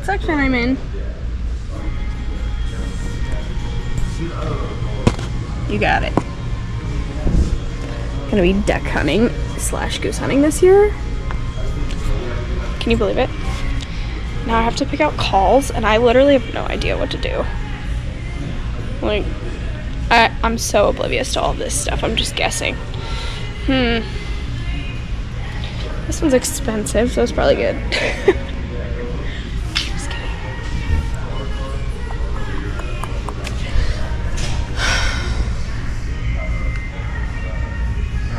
what section I'm in. You got it. Gonna be duck hunting slash goose hunting this year. Can you believe it? Now I have to pick out calls and I literally have no idea what to do. Like, I, I'm so oblivious to all this stuff. I'm just guessing. Hmm. This one's expensive, so it's probably good.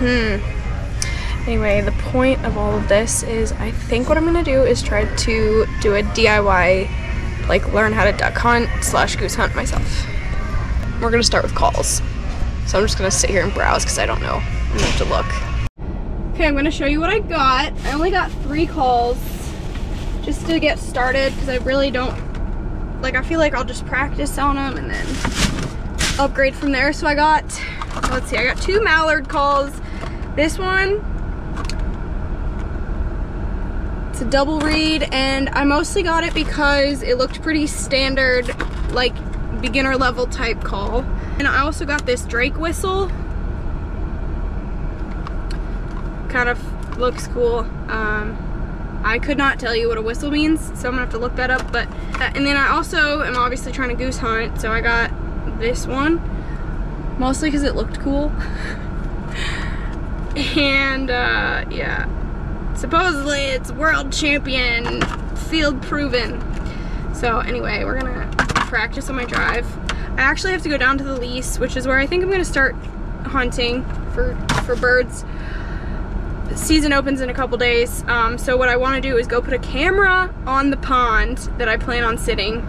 Hmm. Anyway, the point of all of this is I think what I'm gonna do is try to do a DIY, like learn how to duck hunt slash goose hunt myself. We're gonna start with calls. So I'm just gonna sit here and browse because I don't know. I'm gonna have to look. Okay, I'm gonna show you what I got. I only got three calls just to get started because I really don't, like I feel like I'll just practice on them and then upgrade from there. So I got, let's see, I got two mallard calls. This one, it's a double reed and I mostly got it because it looked pretty standard, like beginner level type call. And I also got this Drake whistle. Kind of looks cool. Um, I could not tell you what a whistle means, so I'm gonna have to look that up. But uh, And then I also am obviously trying to goose hunt, so I got this one. Mostly because it looked cool. and uh, yeah, supposedly it's world champion, field proven. So anyway, we're gonna practice on my drive. I actually have to go down to the lease, which is where I think I'm gonna start hunting for, for birds. Season opens in a couple days, um, so what I wanna do is go put a camera on the pond that I plan on sitting,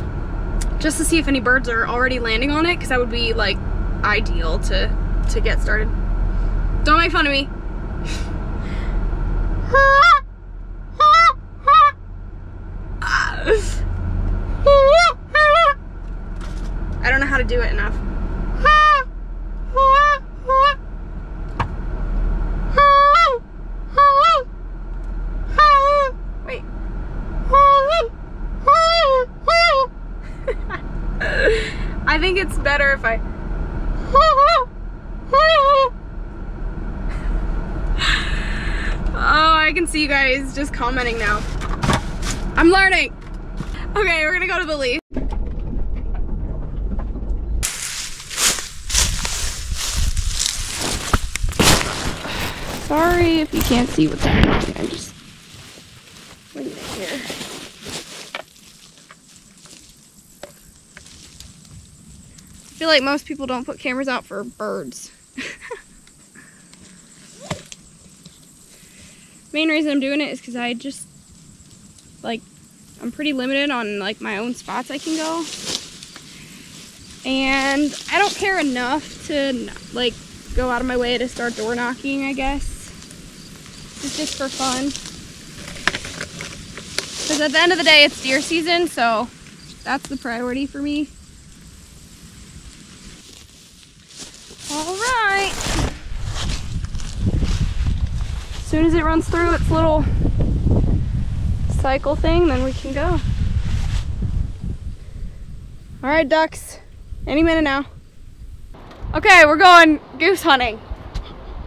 just to see if any birds are already landing on it, because that would be like ideal to, to get started. Don't make fun of me. I don't know how to do it enough. Wait. I think it's better if I Oh, I can see you guys just commenting now. I'm learning. Okay, we're gonna go to the leaf. Sorry if you can't see what's happening. I'm just here. I feel like most people don't put cameras out for birds. Main reason I'm doing it is because I just like I'm pretty limited on like my own spots I can go. And I don't care enough to like go out of my way to start door knocking, I guess. It's just for fun. Because at the end of the day, it's deer season, so that's the priority for me. All right. As soon as it runs through its little cycle thing, then we can go. All right, ducks. Any minute now. Okay, we're going goose hunting.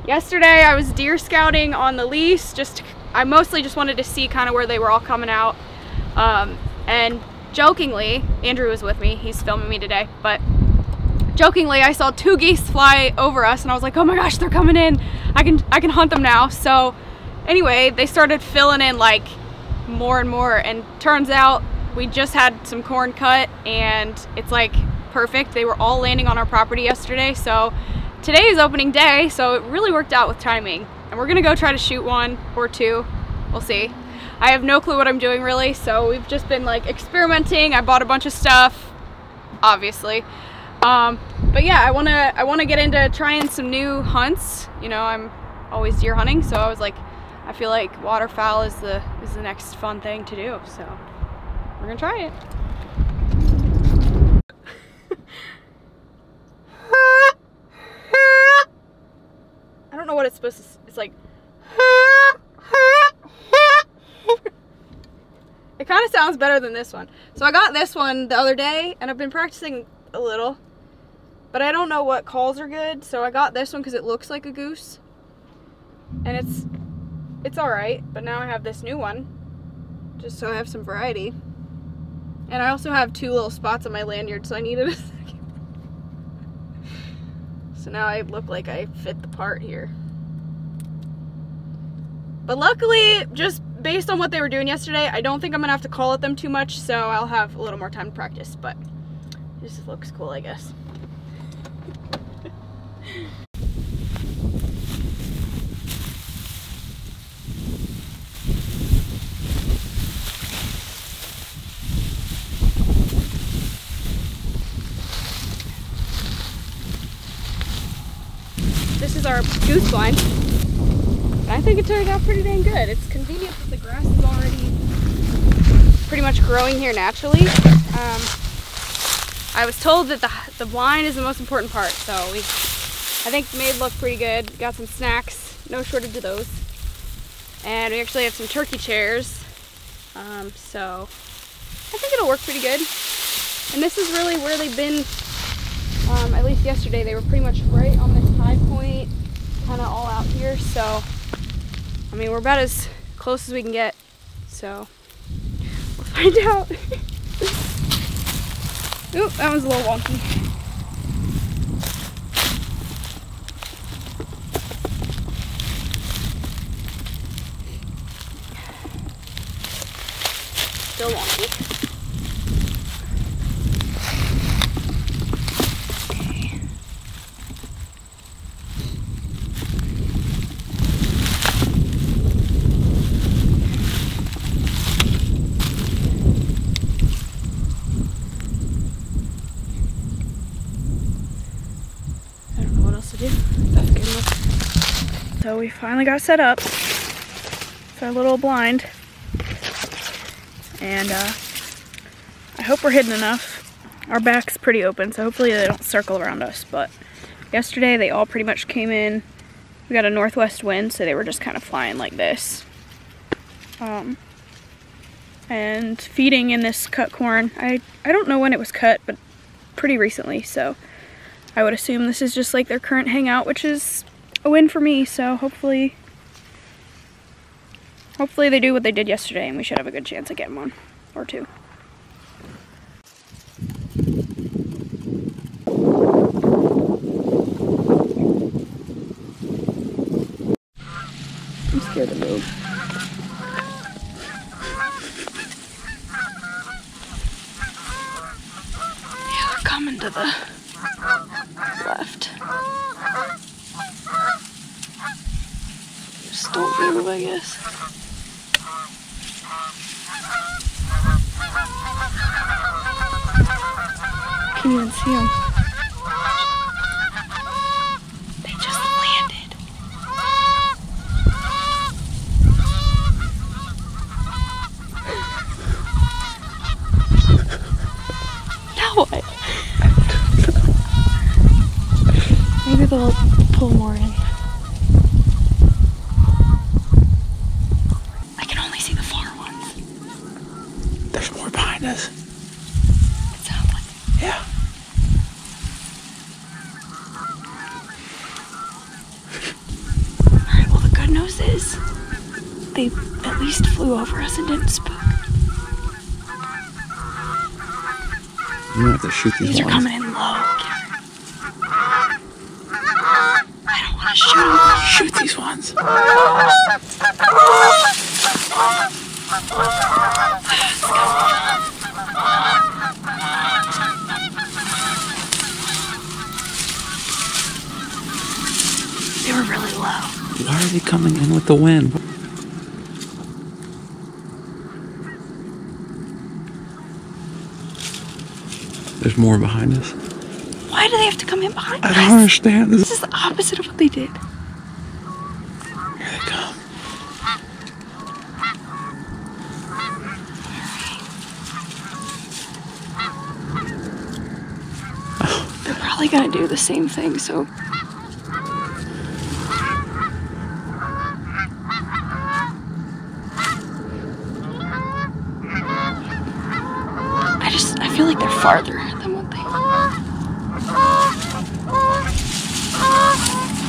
Yesterday I was deer scouting on the lease. Just I mostly just wanted to see kind of where they were all coming out. Um, and jokingly, Andrew was with me. He's filming me today, but jokingly I saw two geese fly over us and I was like, oh my gosh, they're coming in. I can I can hunt them now. So anyway, they started filling in like more and more and turns out we just had some corn cut and it's like perfect. They were all landing on our property yesterday. So today is opening day, so it really worked out with timing. And we're gonna go try to shoot one or two. We'll see. I have no clue what I'm doing really, so we've just been like experimenting. I bought a bunch of stuff, obviously. Um, but yeah, I wanna I wanna get into trying some new hunts. You know, I'm always deer hunting, so I was like, I feel like waterfowl is the is the next fun thing to do. So we're gonna try it. I don't know what it's supposed to. It's like. It kind of sounds better than this one. So I got this one the other day, and I've been practicing a little. But I don't know what calls are good, so I got this one because it looks like a goose. And it's it's alright, but now I have this new one. Just so I have some variety. And I also have two little spots on my lanyard, so I needed a second. So now I look like I fit the part here. But luckily, just based on what they were doing yesterday, I don't think I'm gonna have to call at them too much, so I'll have a little more time to practice, but this looks cool, I guess. This is our goose blind. I think it turned out pretty dang good. It's convenient that the grass is already pretty much growing here naturally. Um, I was told that the, the blind is the most important part, so we, I think made look pretty good. Got some snacks, no shortage of those. And we actually have some turkey chairs, um, so I think it'll work pretty good. And this is really where they've been, um, at least yesterday, they were pretty much right on this high point, kind of all out here, so I mean, we're about as close as we can get, so we'll find out. Oop, that was a little wonky. Still wonky. So we finally got set up. It's our little blind. And uh, I hope we're hidden enough. Our back's pretty open, so hopefully they don't circle around us. But yesterday they all pretty much came in. We got a northwest wind, so they were just kind of flying like this. Um, and feeding in this cut corn. I, I don't know when it was cut, but pretty recently, so I would assume this is just like their current hangout, which is a win for me, so hopefully hopefully they do what they did yesterday and we should have a good chance of getting one or two. I'm scared to move. Yeah, they're coming to the left. Just don't move, I guess. Can't even see them. They just landed. now what? Maybe they'll pull more in. I can only see the far ones. There's more behind us. It sounds like Yeah. Alright, well the good news is they at least flew over us and didn't spook. You don't have to shoot these, These are coming in low. I don't want to shoot them. Shoot these ones. They were really low. Why are they coming in with the wind? There's more behind us. Why do they have to come in behind I us? I don't understand. This This is the opposite of what they did. Here they come. They're probably gonna do the same thing, so. farther than what they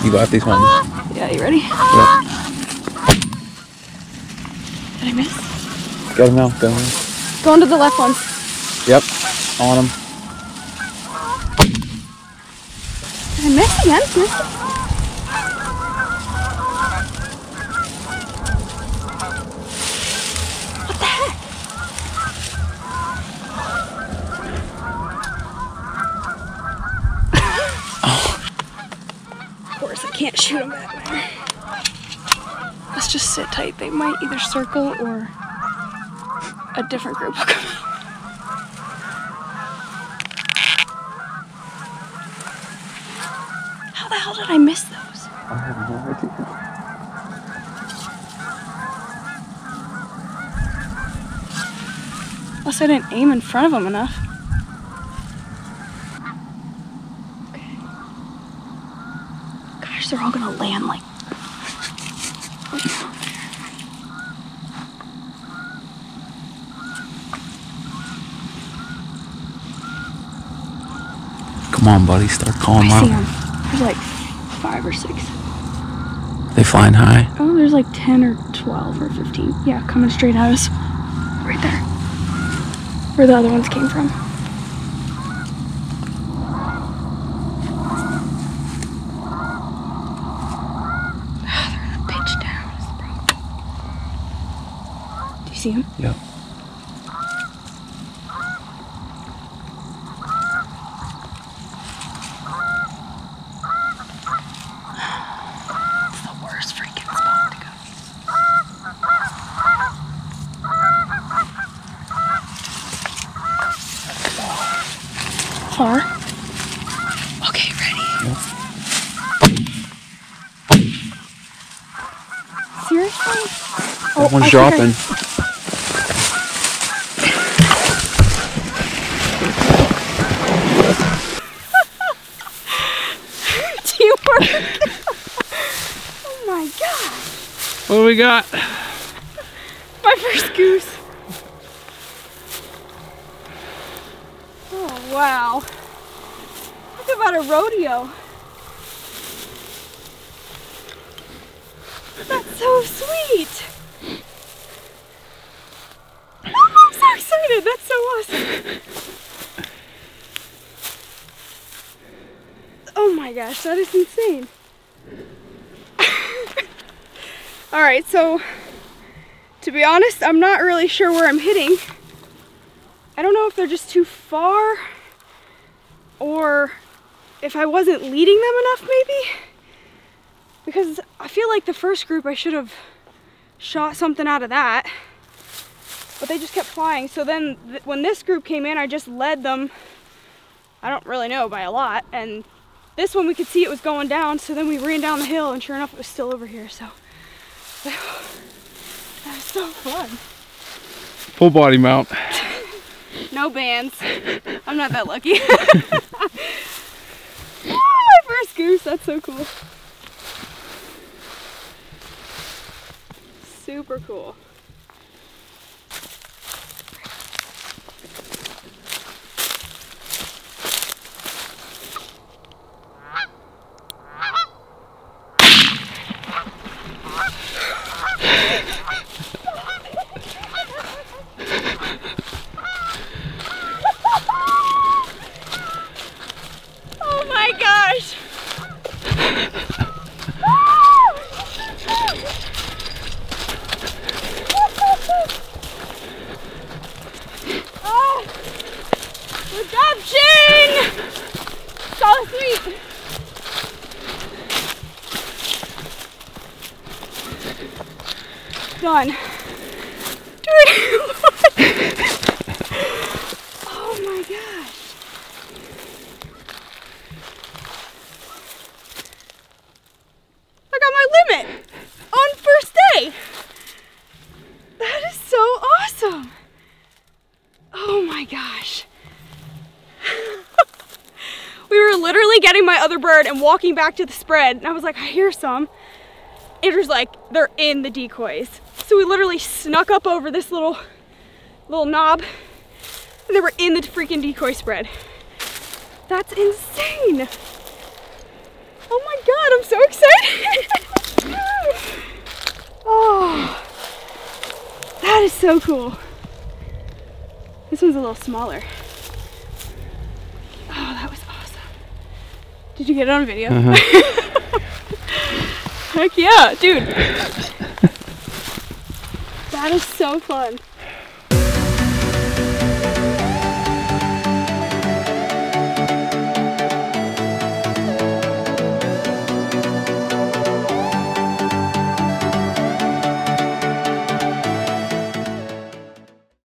You got these ones. Yeah, you ready? Yep. Did I miss? Get them out. Get them out. Go into the left ones. Yep. On them. Did I miss again? Miss? What the heck? Of course, I can't shoot them that way. Let's just sit tight. They might either circle or a different group will come. How the hell did I miss those? I have no idea. Unless I didn't aim in front of them enough. Okay. Gosh, they're all gonna land like. Come on, buddy. Start calling I them see them. There's like five or six. They flying high. Oh, there's like 10 or 12 or 15. Yeah, coming straight at us. Right there. Where the other ones came from. Ah, They're gonna pitch down. is. Do you see them? Yep. It's the worst freaking spot to go. Far? Okay, ready. Seriously? That one's I dropping. Teamwork. oh my god. What do we got? My first goose. Oh wow. Talk about a rodeo. That's so sweet. Oh, I'm so excited. That's so awesome. Oh my gosh, that is insane. All right, so to be honest, I'm not really sure where I'm hitting. I don't know if they're just too far or if I wasn't leading them enough maybe. Because I feel like the first group I should have shot something out of that. But they just kept flying. So then th- when this group came in, I just led them, I don't really know, by a lot. And this one we could see it was going down. So then we ran down the hill and sure enough it was still over here. So that was so fun. Full body mount. No bands. I'm not that lucky. Ah, my first goose. That's so cool. Super cool. Oh my gosh. oh, good job, Shane. So sweet. Done. Oh my gosh. I got my limit on first day. That is so awesome. Oh my gosh. We were literally getting my other bird and walking back to the spread, and I was like, I hear some. Andrew's like, they're in the decoys. So we literally snuck up over this little little knob And they were in the freaking decoy spread. That's insane. Oh my god, I'm so excited. oh, that is so cool. This one's a little smaller. Oh, that was awesome. Did you get it on video? Uh-huh. Heck yeah, dude. that is so fun.